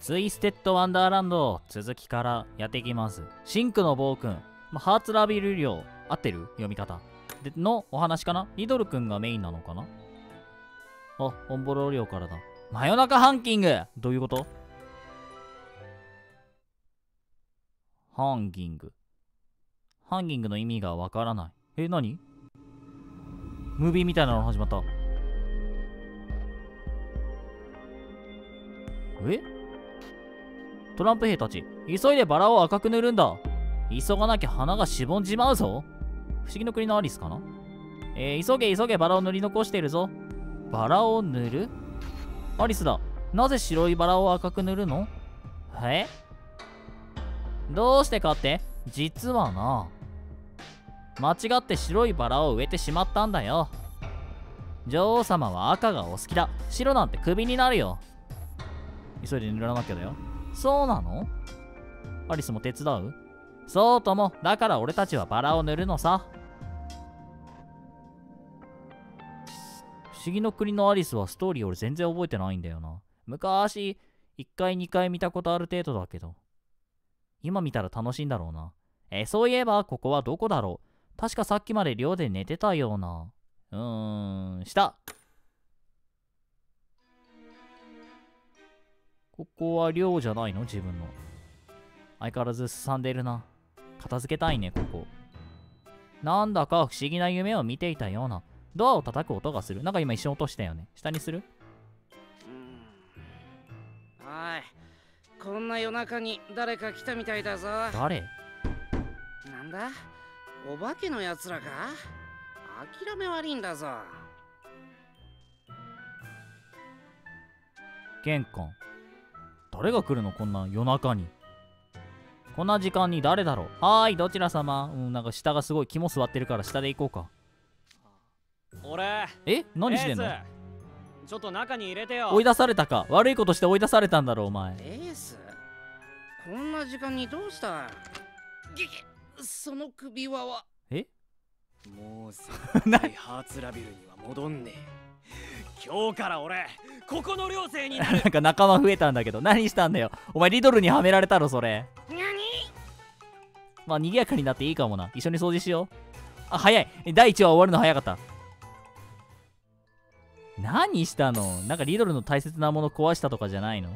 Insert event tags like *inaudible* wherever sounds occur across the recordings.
ツイステッドワンダーランド続きからやっていきます。シンクの暴君、まあ、ハーツラビル量合ってる？読み方。でのお話かな？リドル君がメインなのかな？あオンボロ量からだ。真夜中ハンキング！どういうこと？ハンギング。ハンギングの意味がわからない。え何？ムービーみたいなの始まった。え？トランプ兵たち、急いでバラを赤く塗るんだ。急がなきゃ花がしぼんじまうぞ。不思議の国のアリスかな？えー、急げ急げバラを塗り残しているぞ。バラを塗る？アリスだ。なぜ白いバラを赤く塗るの？え？どうしてかって？実はな。間違って白いバラを植えてしまったんだよ。女王様は赤がお好きだ。白なんてクビになるよ。急いで塗らなきゃだよ。そうなの？アリスも手伝う？そうとも。だから俺たちはバラを塗るのさ。不思議の国のアリスはストーリー俺全然覚えてないんだよな。昔、1回2回見たことある程度だけど。今見たら楽しいんだろうな。えそういえば、ここはどこだろう？確かさっきまで寮で寝てたような。うーん、下。ここは寮じゃないの？自分の。相変わらずすさんでるな。片付けたいね、ここ。なんだか不思議な夢を見ていたような。ドアを叩く音がする。なんか今一瞬落としたよね。下にする？おい、こんな夜中に誰か来たみたいだぞ。誰？なんだ？お化けのやつらか諦め悪いんだぞ。玄関。誰が来るの？こんな夜中に。こんな時間に誰だろう？はーい、どちら様？うん、なんか下がすごい肝座ってるから下で行こうか。俺。え？何してんの？ちょっと中に入れてよ。追い出されたか。悪いことして追い出されたんだろうお前。エース？こんな時間にどうした？ぎその首輪は。え？もう絶対 *laughs* ハーツラビルには戻んねえ今日から俺ここの寮生になる。*laughs* なんか仲間増えたんだけど。何したんだよ。お前リドルにはめられたろそれ。何？まあ賑やかになっていいかもな。一緒に掃除しよう。あ早い。第1話終わるの早かった。何したの？なんかリドルの大切なもの壊したとかじゃないの？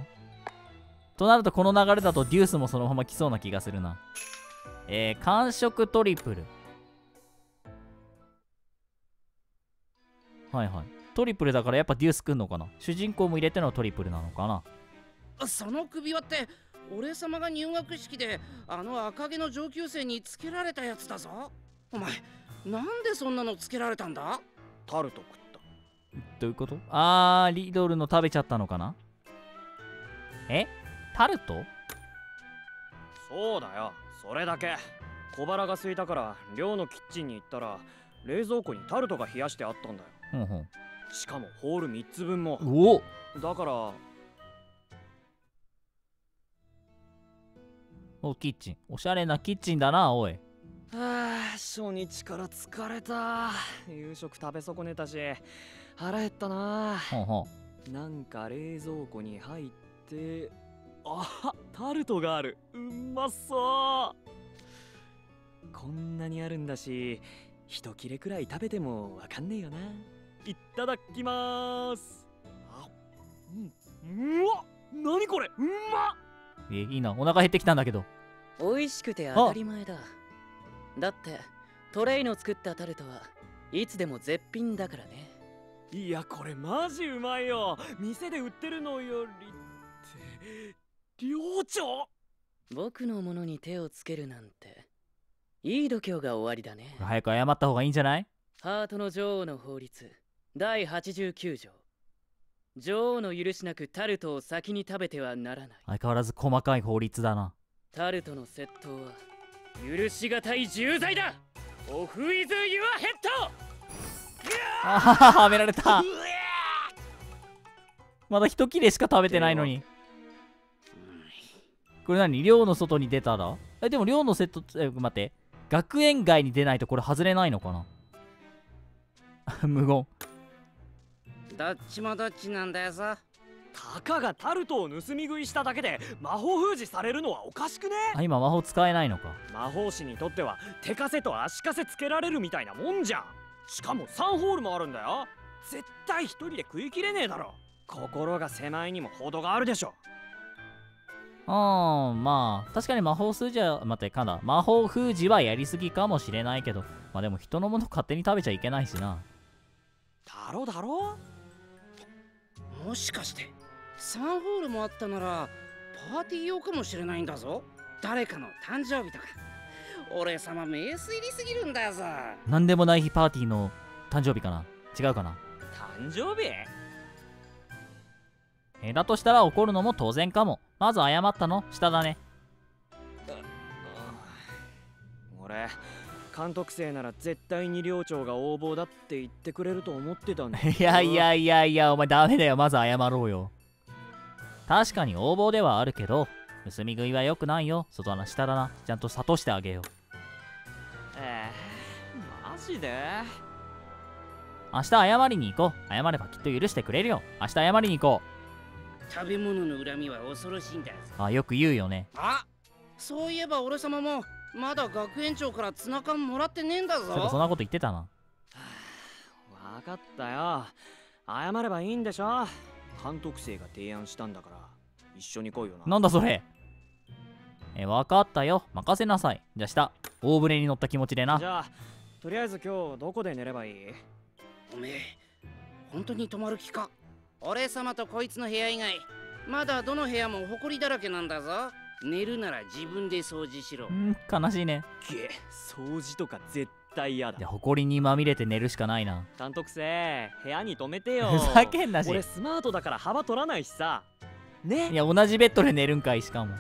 となるとこの流れだとデュースもそのまま来そうな気がするな。えー、完食トリプル。はいはいトリプルだからやっぱデュースくんのかな？主人公も入れてのトリプルなのかな？その首輪って俺様が入学式であの赤毛の上級生につけられたやつだぞ。お前なんでそんなのつけられたんだ？タルト食った。どういうこと？あーリドルの食べちゃったのかな？え？タルト？そうだよ。それだけ。小腹が空いたから寮のキッチンに行ったら冷蔵庫にタルトが冷やしてあったんだよ。ほんほんしかもホール3つ分も。おだからおキッチン。おしゃれなキッチンだなおい。はあ初日から疲れた。夕食食べ損ねたし腹減ったな。ほんほん。なんか冷蔵庫に入ってあタルトがある。うまそう。こんなにあるんだし一切れくらい食べてもわかんねえよないただきます。あうん。うわ何これ。うまえいいな。お腹減ってきたんだけど。美味しくて当たり前だ。だってトレイの作ったタルトはいつでも絶品だからね。いやこれマジうまいよ。店で売ってるのよりって。寮長？僕のものに手をつけるなんて。いい度胸が終わりだね。早く謝った方がいいんじゃない？ハートの女王の法律第89条。女王の許しなくタルトを先に食べてはならない。相変わらず細かい法律だな。タルトの窃盗は許しがたい重罪だ。オフイズユアヘッドあはははめられた。まだ一切れしか食べてないのに。これ何？寮の外に出たら？えでも寮のセットえ待って。学園外に出ないとこれ外れないのかな？*laughs* 無言どっちもどっちなんだよさたかがタルトを盗み食いしただけで魔法封じされるのはおかしくね？あ今魔法使えないのか。魔法師にとっては手かせと足かせつけられるみたいなもんじゃん。しかも3ホールもあるんだよ。絶対一人で食いきれねえだろ。心が狭いにも程があるでしょ。うーんまあ確かに魔法数字は待ってかんだ魔法封じはやりすぎかもしれないけどまあでも人のもの勝手に食べちゃいけないしな。だろだろもしかして。3ホールもあったならパーティー用かもしれないんだぞ。誰かの誕生日とか。俺様名推理すぎるんだぞ。なんでもない日パーティーの誕生日かな。違うかな。誕生日？えーだとしたら怒るのも当然かも。まず謝ったの。下だね。俺監督生なら絶対に寮長が横暴だって言ってくれると思ってたんだ *laughs* いやいやいやいやお前ダメだよ。まず謝ろうよ。確かに横暴ではあるけど盗み食いは良くないよ。外の下だな。ちゃんと諭してあげよう。えー、マジで？明日謝りに行こう。謝ればきっと許してくれるよ。明日謝りに行こ食べ物の恨みは恐ろしいんだ。あよく言うよね。あそういえば俺様もまだ学園長からツナ缶もらってねえんだそういえばそんぞなこと言ってたな。わかったよ。謝ればいいんでしょ。監督生が提案したんだから一緒に来いよな。なんだそれ。え分かったよ。任せなさい。じゃあ下大船に乗った気持ちでな。じゃあとりあえず今日どこで寝ればいい？おめえ本当に泊まる気か俺様とこいつの部屋以外まだどの部屋も埃だらけなんだぞ寝るなら自分で掃除しろ。ん悲しいね。げ掃除とか絶対嫌だ。で埃にまみれて寝るしかないな。監督生部屋に泊めてよ。ふざけんなし。俺スマートだから幅取らないしさ。ね。いや同じベッドで寝るんかいしかも。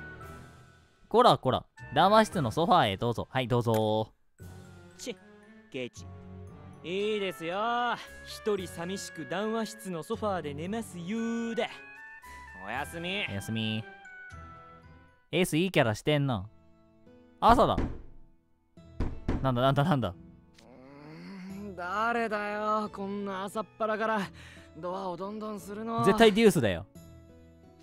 こらこら。談話室のソファーへどうぞ。はいどうぞ。ちケチ。いいですよ。一人寂しく談話室のソファーで寝ますよで。おやすみ。おやすみエースいいキャラしてんな。朝だ。なんだなんだなんだ。うーん誰だよこんな朝っぱらから。ドアをどんどんするの絶対デュースだよ。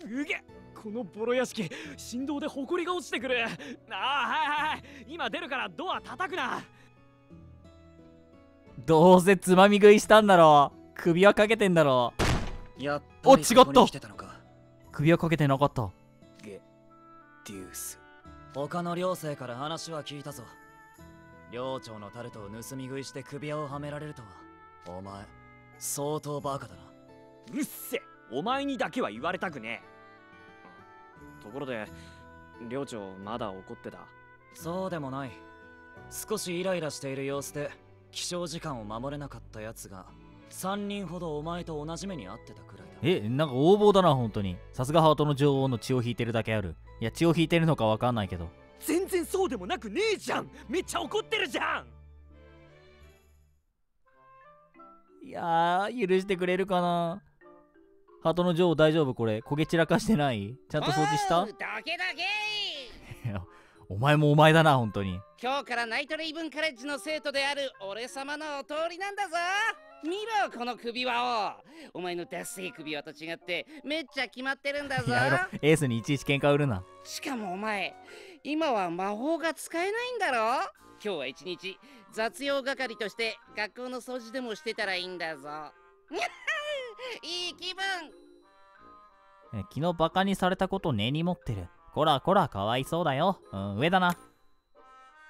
うげこのボロ屋敷。振動で埃が落ちてくる。ああはいはいはい。今出るからドア叩くな。どうせつまみ食いしたんだろう。首輪かけてんだろう。やっお違った首輪かけてなかった。ゲデュース。他の寮生から話は聞いたぞ。寮長のタルトを盗み食いして首輪をはめられるとは。お前相当バカだな。うるせえ。お前にだけは言われたくねえ。ところで寮長まだ怒ってた？そうでもない。少しイライラしている様子で起床時間を守れなかったやつが3人ほどお前と同じ目に遭ってたくらいだ。えなんか横暴だな本当に。さすがハートの女王の血を引いてるだけあるいや血を引いてるのかわかんないけど。全然そうでもなくねえじゃん。めっちゃ怒ってるじゃん。いやー許してくれるかな。ハートの女王大丈夫これ？焦げ散らかしてない？ちゃんと掃除した？だけだけ。*laughs* お前もお前だな本当に。今日からナイトレイブンカレッジの生徒である俺様のお通りなんだぞ見ろこの首輪を。お前のダッセー首輪と違ってめっちゃ決まってるんだぞ。やめろ。エースにいちいち喧嘩売るな。しかもお前今は魔法が使えないんだろ。今日は一日雑用係として学校の掃除でもしてたらいいんだぞ。*laughs* いい気分。え昨日バカにされたこと根に持ってる。こらこらかわいそうだよ。うん上だな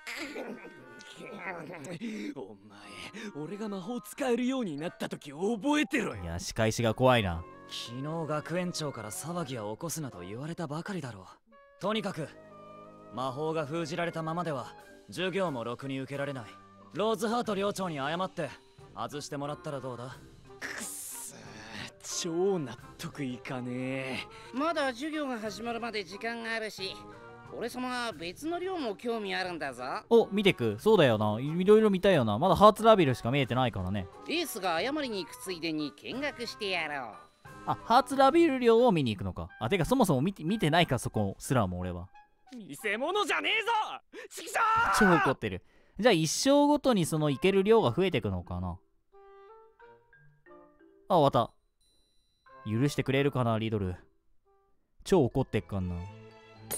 *laughs* お前俺が魔法使えるようになった時覚えてろよ。いや仕返しが怖いな。昨日学園長から騒ぎは起こすなと言われたばかりだろう。とにかく魔法が封じられたままでは授業もろくに受けられない。ローズハート寮長に謝って外してもらったらどうだ？くっそー超納得いかねまだ授業が始まるまで時間があるし俺様は別の寮も興味あるんだぞ。お見てく。そうだよな。いいろいろ見たいよな。まだハーツラビルしか見えてないからね。エースが謝りに行くついでに見学してやろう。あハーツラビル寮を見に行くのか。あてかそもそも見て見てないかそこすらも俺は。え偽物じゃねえぞ！ちきしょ超ー怒ってる。じゃあ一生ごとにその行ける量が増えていくのかな。あ終わった。許してくれるかなリドル。超怒ってっかんな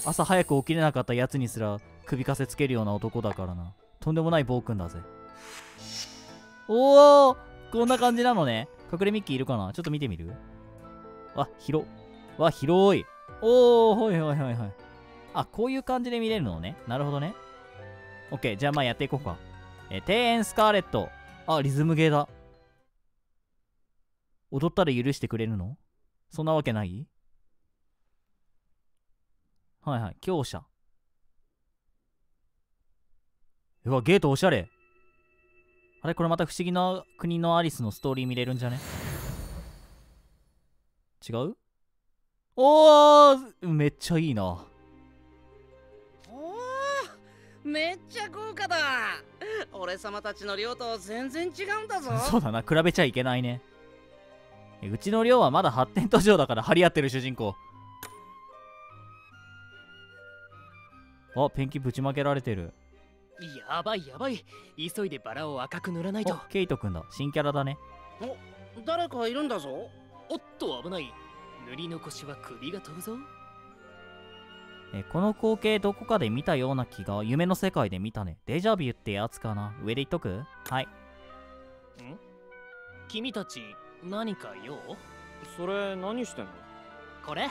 朝早く起きれなかったやつにすら首かせつけるような男だからな。とんでもない暴君だぜ。おおこんな感じなのね。隠れミッキーいるかな？ちょっと見てみる？わ広わ広い。おおはいはいはいはい。あこういう感じで見れるのね。なるほどね。OK じゃあまあやっていこうか。えー庭園スカーレット。あリズムゲーだ。踊ったら許してくれるの？そんなわけない？はいはい。強者。うわゲートおしゃれ。あれこれまた不思議な国のアリスのストーリー見れるんじゃね？違う？おーめっちゃいいな。おおめっちゃ豪華だ。俺様たちの量と全然違うんだぞ。*laughs* そうだな比べちゃいけないね。えうちの寮はまだ発展途上だから張り合ってる主人公あペンキぶちまけられてる。やばいやばい。急いでバラを赤く塗らないおとケイトくんだ。新キャラだね。誰かいるんだぞ。おっと危ない。塗り残しは首が飛ぶぞ。えこの光景どこかで見たような気が夢の世界で見たね。デジャビュってやつかな。上で言っとく？はい。君たち何か用？それ何してんの？これ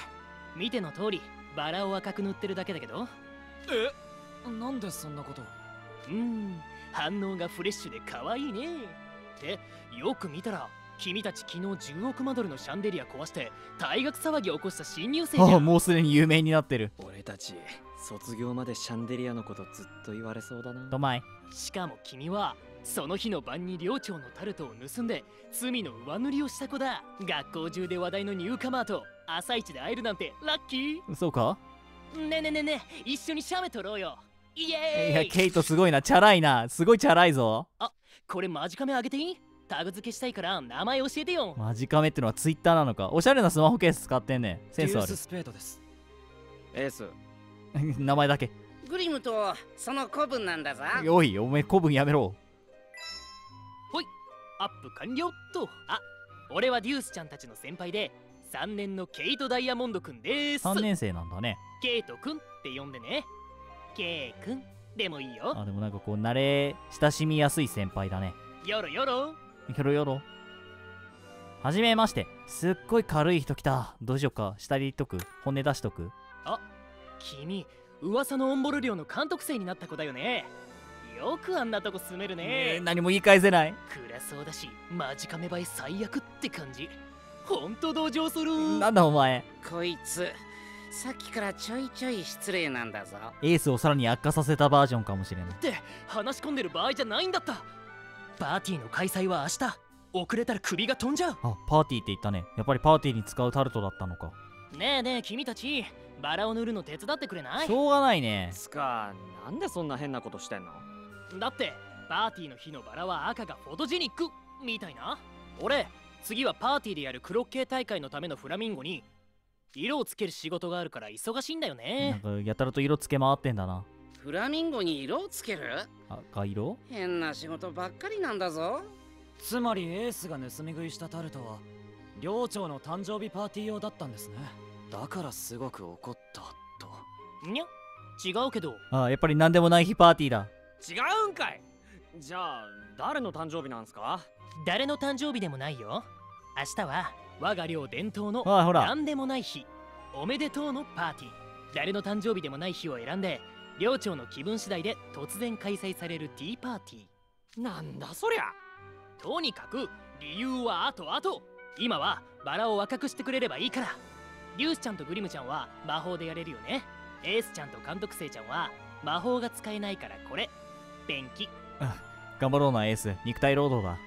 見ての通りバラを赤く塗ってるだけだけどえなんでそんなことうーん反応がフレッシュで可愛いね。ってよく見たら君たち昨日10億マドルのシャンデリア壊して大学騒ぎを起こした新入生じゃん。あもうすでに有名になってる。俺たち卒業までシャンデリアのことずっと言われそうだな。どまい。しかも君はその日の晩に寮長のタルトを盗んで罪の上塗りをした子だ。学校中で話題のニューカマーと朝一で会えるなんてラッキそうか？ーねえねえねえねえ一緒にシャメ取ろうよ。イいエーイ。やケイトすごいな。チャラいな。すごいチャラいぞ。これマジカメあげていい？タグ付けしたいから名前教えてよ。マジカメってのはツイッターなのか。おしゃれなスマホケース使ってんねセンスある。デューススペードです。エース。*laughs* 名前だけ。グリムとその子分なんだぞ。おいおめえ古文やめろ。アップ完了っと。あ俺はデュースちゃんたちの先輩で3年のケイト・ダイヤモンドくんです。3年生なんだねケイトくんって呼んでね。ケイくんでもいいよ。あでもなんかこう慣れ親しみやすい先輩だね。よろよろよろよろはじめまして。すっごい軽い人来た。どうしようか。下に言っとく？本音出しとく？君噂のオンボル寮の監督生になった子だよね。よくあんなとこ住めるね。何も言い返せない。暗そうだしマジカメ映え最悪って感じ。ほんと同情する。なんだお前。こいつさっきからちょいちょい失礼なんだぞ。エースをさらに悪化させたバージョンかもしれない。って話し込んでる場合じゃないんだった。パーティーの開催は明日。遅れたら首が飛んじゃう。あパーティーって言ったね。やっぱりパーティーに使うタルトだったのか。ねえねえ君たち。バラを塗るの手伝ってくれない？しょうがないね。つかなんでそんな変なことしてんの？だってパーティーの日のバラは赤がフォトジェニックみたいな。俺次はパーティーでやるクロッケー大会のためのフラミンゴに色をつける仕事があるから忙しいんだよなんねかやたらと色つけ回ってんだな。フラミンゴに色をつける？赤色？変な仕事ばっかりなんだぞ。つまりエースが盗み食いしたタルトは寮長の誕生日パーティー用だったんですね。だからすごく怒ったと。にゃ違うけど。あやっぱり何でもない日パーティーだ。違うんかい。じゃあ誰の誕生日なんすか？誰の誕生日でもないよ。明日は我が寮伝統のあほら。何でもない日おめでとうのパーティー。誰の誕生日でもない日を選んで寮長の気分次第で突然開催されるティーパーティー。なんだそりゃ。とにかく理由はあとあと今はバラを赤くしてくれればいいから。リュウスちゃんとグリムちゃんは魔法でやれるよね。エースちゃんと監督生ちゃんは魔法が使えないからこれ。ペンキ頑張ろうなエース。肉体労働だ。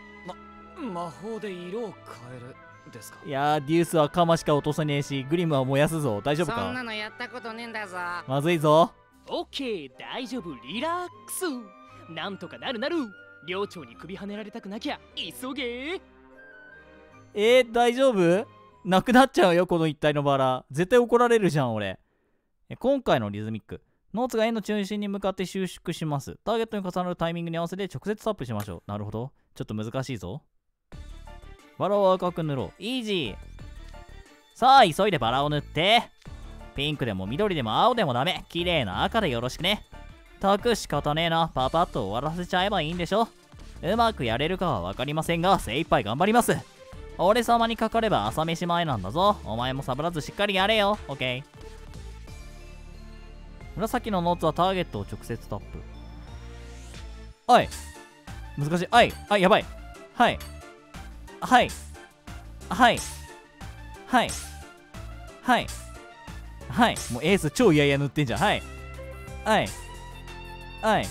魔法で色を変えるですか？いやーデュースは鎌しか落とせねえしグリムは燃やすぞ。大丈夫か？そんなのやったことねえんだぞ。まずいぞ。オッケー大丈夫。リラックス。なんとかなるなる。寮長に首はねられたくなきゃ急げ。えー、大丈夫？なくなっちゃうよこの一体のバラ。絶対怒られるじゃん俺。え今回のリズミック。ノーツが円の中心に向かって収縮します。ターゲットに重なるタイミングに合わせて直接タップしましょう。なるほど。ちょっと難しいぞバラを赤く塗ろう。イージーさあ急いでバラを塗って。ピンクでも緑でも青でもダメ。綺麗な赤でよろしくね。たく仕方ねえな。パパッと終わらせちゃえばいいんでしょ。うまくやれるかは分かりませんが精一杯頑張ります。俺様にかかれば朝飯前なんだぞ。お前もサボらずしっかりやれよ。オッケー紫のノーツはターゲットを直接タップ。おい。難しい。はい。はいやばい。はい。はい。はい。はい。はい。はい。もうエース超嫌々塗ってんじゃん。はい。はい。はい。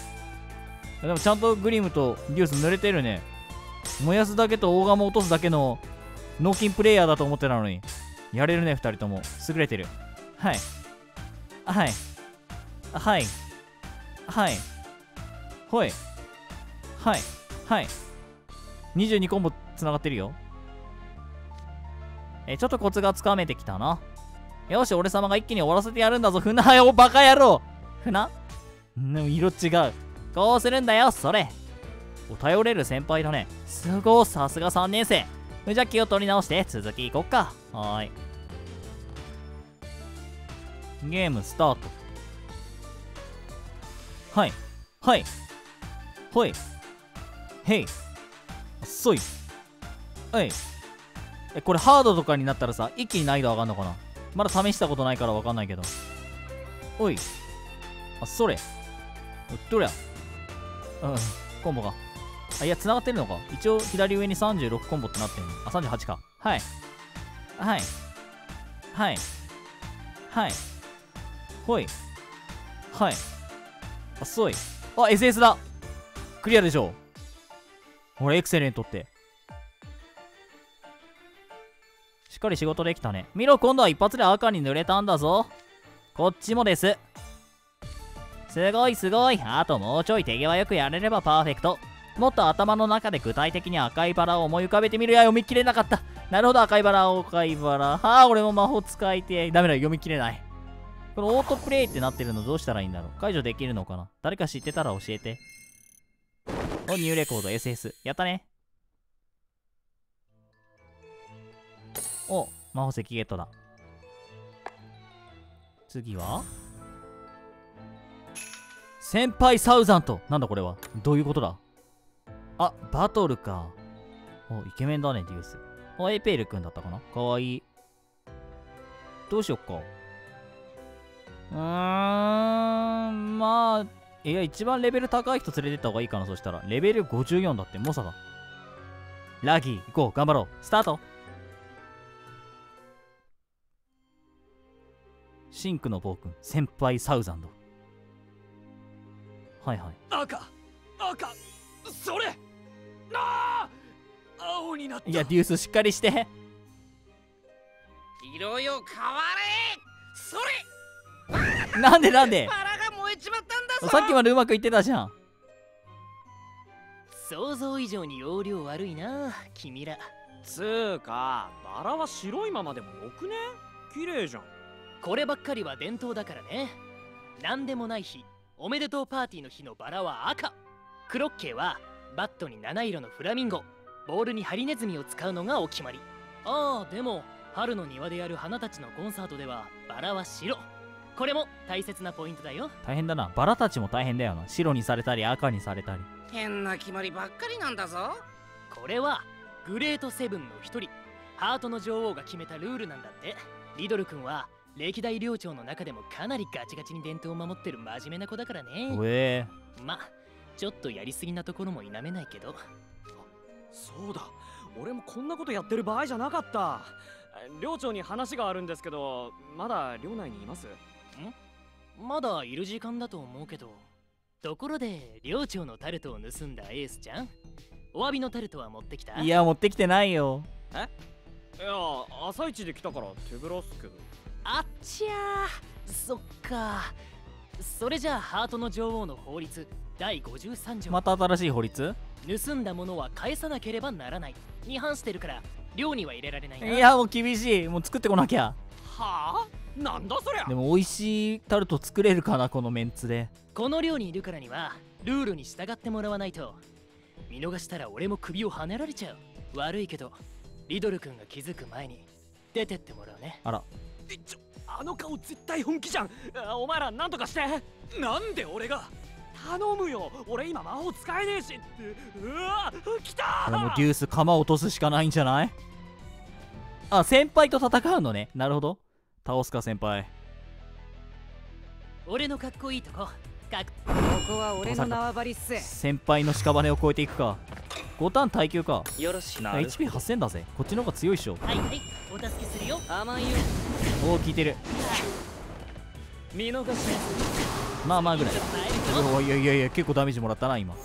でもちゃんとグリムとデュース塗れてるね。燃やすだけと大釜落とすだけの脳筋プレイヤーだと思ってたのに。やれるね2人とも。優れてる。はい。はい。はい。はい。ほい。はい。はい。22コンボつながってるよ。えちょっとコツがつかめてきたな。よし俺様が一気に終わらせてやるんだぞ。船よバカ野郎。船？でも色違う。こうするんだよそれ。お頼れる先輩だね。すごいさすが3年生。無邪気を取り直して続きいこっか。はーい。ゲームスタート。はい。はい。ほい。へいそい。はいえこれハードとかになったらさ一気に難易度上がんのかな？まだ試したことないからわかんないけど。おい。あそれ。おっとりゃ。うん。コンボがあいや繋がってるのか。一応左上に36コンボってなってるの。あ38か。はい。はい。はい。はい。ほい。はい。あそうい。あ SS だ。クリアでしょほらエクセレントって。しっかり仕事できたね。見ろ今度は一発で赤に塗れたんだぞ。こっちもです。すごいすごい。あともうちょい手際よくやれればパーフェクト。もっと頭の中で具体的に赤いバラを思い浮かべてみるや。読み切れなかった。なるほど赤いバラ赤いバラ。はあ俺も魔法使いて。ダメだ読み切れない。このオートプレイってなってるのどうしたらいいんだろう。解除できるのかな。誰か知ってたら教えて。おニューレコード SS やったね。お魔法石ゲットだ。次は？先輩サウザント。なんだこれは？どういうことだ？あバトルか。おイケメンだねデュース。おエペールくんだったかな？かわいい。どうしよっか。うーんまあいや一番レベル高い人連れてった方がいいかなそしたら。レベル54だって猛者だ。ラギー行こう頑張ろう。スタート。シンクの暴君先輩サウザンド。はいはい。赤赤それ。ああ青になった。いやデュースしっかりして。色よ変われ。それ。なんでなんで？*laughs* バラが燃えちまったんだぞ。さっきまでうまくいってたじゃん。想像以上に容量悪いな君ら。つーかバラは白いままでもよくね？綺麗じゃんこればっかりは伝統だからね。何でもない日おめでとうパーティーの日のバラは赤。クロッケーはバットに七色のフラミンゴ。ボールにハリネズミを使うのがお決まり。ああでも春の庭でやる花たちのコンサートではバラは白。これも大切なポイントだよ。大変だな。バラたちも大変だよな。白にされたり赤にされたり。変な決まりばっかりなんだぞ。これはグレートセブンの一人。ハートの女王が決めたルールなんだって。リドル君は歴代寮長の中でもかなりガチガチに伝統を守ってる真面目な子だからね。うえ。まちょっとやりすぎなところも否めないけど。そうだ。俺もこんなことやってる場合じゃなかった。寮長に話があるんですけどまだ寮内にいます？まだいる時間だと思うけど。ところで寮長のタルトを盗んだエースちゃん？お詫びのタルトは持ってきた？いや持ってきてないよ。いや朝一で来たから手ぶらっすけどあっちゃー。そっか。それじゃあハートの女王の法律第53条、また新しい法律？盗んだものは返さなければならない。に反してるから寮には入れられないないやもう厳しい。もう作ってこなきゃ。はあ？なんだそりゃ。でも美味しいタルト作れるかなこのメンツで。この寮にいるからにはルールに従ってもらわないと。見逃したら俺も首をはねられちゃう。悪いけどリドル君が気づく前に出てってもらうね。あら。えちょあの顔絶対本気じゃん。あお前らなんとかして。なんで俺が？頼むよ。俺今魔法使えねえしうわ来たこれもうデュース鎌落とすしかないんじゃない？あ先輩と戦うのね。なるほど。倒すか先輩。俺のかっこいいとこ。かっここは俺の縄張りっす。先輩の屍を越えていくか5ターン耐久か。よろしく HP8000 だぜ。こっちの方が強いっしょ。はい。はいお助けするよ。甘いよ。おお効いてる。見逃し。まあまあぐらい。おいやいやいや結構ダメージもらったな今。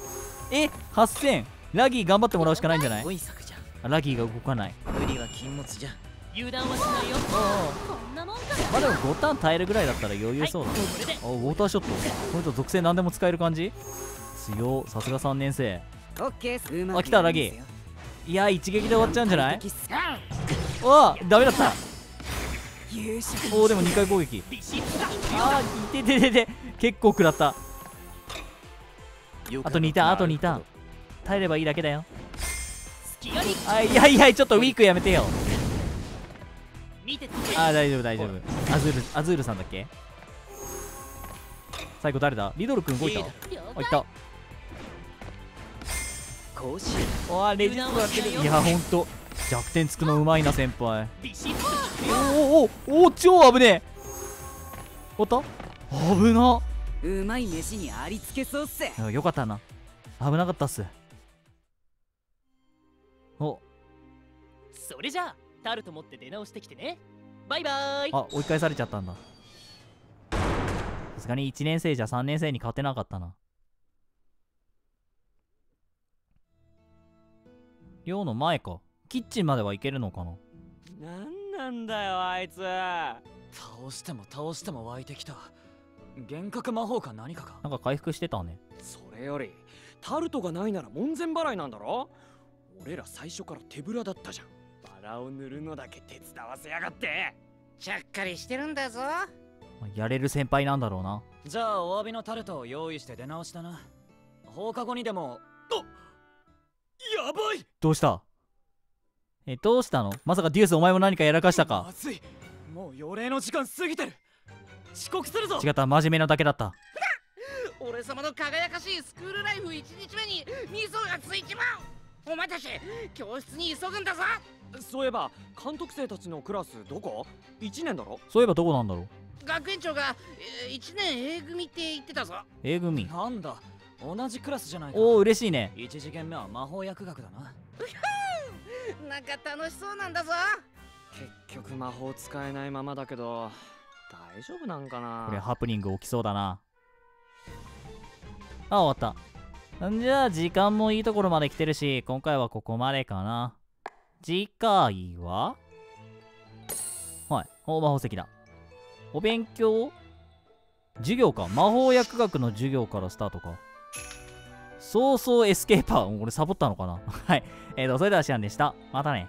え8000ラギー頑張ってもらうしかないんじゃない？い作じゃん。あラギーが動かない。無理は禁物じゃ。ん油断はしないよ。こんなもんかまあでも5ターン耐えるぐらいだったら余裕そうだ、これで。おウォーターショット。この人属性何でも使える感じ？強さすが3年生オッケーっすうまくあ来たラギーいや一撃で終わっちゃうんじゃない？敵っすうわダメだった。おおでも2回攻撃。あーいてててて。結構食らった。あと2ターンあと2ターン。耐えればいいだけだよ。隙あいやいやちょっとウィークやめてよ。あー大丈夫大丈夫。アズールアズールさんだっけ？最後誰だ？リドル君動いた？了あいたこうしおわレジストやってる。いやほんと。弱点つくのうまいな先輩。ビシッとおおおお超危ねえ。おった？危なうまい飯にありつけそうっす。よかったな。危なかったっす。お。それじゃあタルト持って出直してきてね。バイバーイ。あ追い返されちゃったんだ。さすがに1年生じゃ3年生に勝てなかったな寮の前か。キッチンまでは行けるのかな？なんなんだよあいつ。倒しても倒しても湧いてきた。幻覚魔法か何かか？なんか回復してたね。それよりタルトがないなら門前払いなんだろ？俺ら最初から手ぶらだったじゃん。バラを塗るのだけ手伝わせやがって。ちゃっかりしてるんだぞ。まあやれる先輩なんだろうな。じゃあお詫びのタルトを用意して出直しだな。放課後にでもやばい。どうした？えどうしたの？まさかデュースお前も何かやらかしたか？まずい。もう予令の時間過ぎてる。遅刻するぞ。違った真面目なだけだった。俺様の輝かしいスクールライフ1日目に味噌がついちまう。お前たち教室に急ぐんだぞ。そういえば監督生たちのクラスどこ ?1 年だろ？そういえばどこなんだろう？学園長が、え1年 A 組って言ってたぞ。A 組。なんだ同じクラスじゃないか。おお嬉しいね。一次元目は魔法薬学だな。*laughs* なんか楽しそうなんだぞ。結局魔法使えないままだけど大丈夫なんかな？これハプニング起きそうだな。あ終わった。んじゃあ時間もいいところまで来てるし今回はここまでかな。次回は？はいお魔法石だ。お勉強？授業か。魔法薬学の授業からスタートか早々エスケーパー俺サボったのかな？*laughs* はい。えーとそれではシアンでした。またね。